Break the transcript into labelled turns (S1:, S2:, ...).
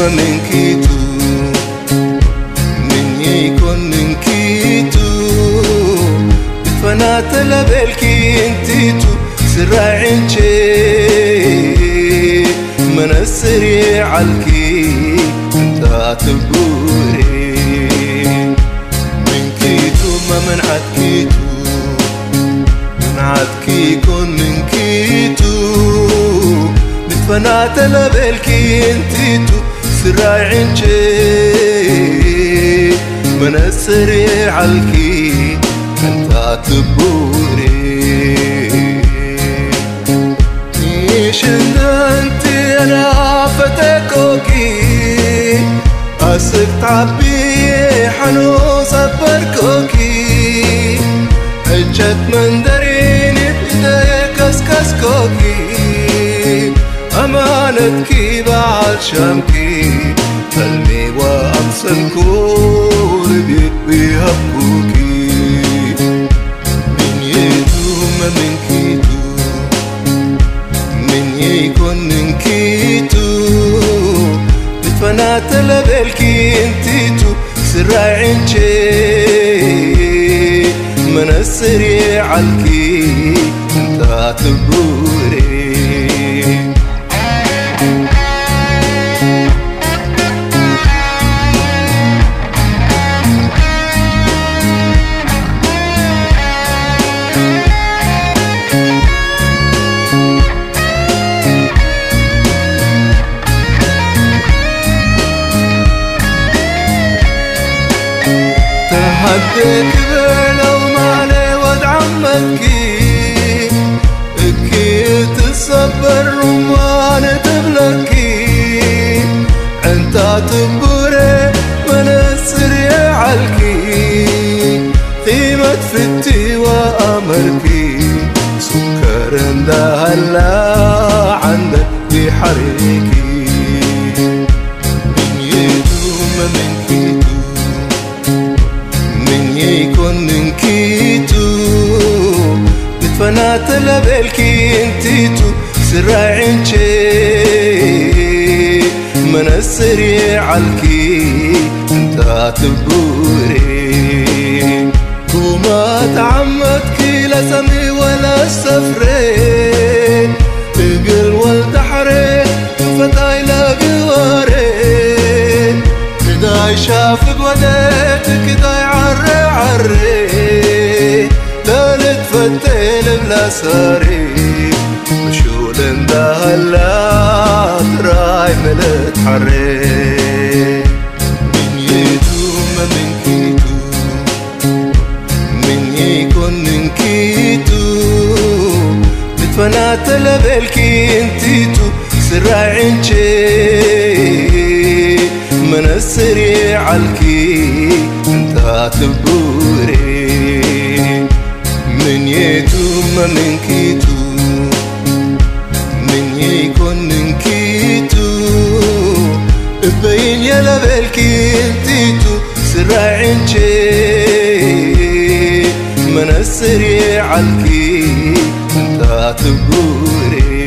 S1: منكيتو من يكون منكيتو بتفنات لبالكي انتيتو سراعنشي من السريع الكي انت تبوري من كيتو ما من عدكيتو من عدكي من كيتو بتفنات لبالكي انتيتو سراعنشي من السريع الكي أنت تبوري شندنتي أنا فتكوكي اسك تعبي حنو صبر كوكي حجت مندريني بداية كسكس كوكي شامكي فلمي وأمسن كور بيهبوكي من يدوم من كيدو من يكون من كيتو بتفنات لبالكي انتيتو سراعنشي من السريع الكي انت تبوري. تهديك بلو مالي ود عمكي اكي تصبر رمان تبلكي أنت تبوري من السريع الكي قيمة فتي وامركي سكر هلا عندك بحريكي من يدوم من كيتو بتفنات لبالكي انتيتو سراعنشي من السريع الكي انت تبوري وما تعمدكي لا سمي ولا السفرين تقل والتحري فتاي لا قوارين كداي شافك وديتك نتفتين بلا ساري مشول ده هلا تراي ملت حري. من يدوم من كيتو من يكون من كيتو بتفنات لبالكي انتيتو. سراعنشي من السريع الكي انت تبوري يتوم من كيتو من يكون من كيتو بين يلا بالكي انتيتو سراعنشي من السريع الكي انت تبوري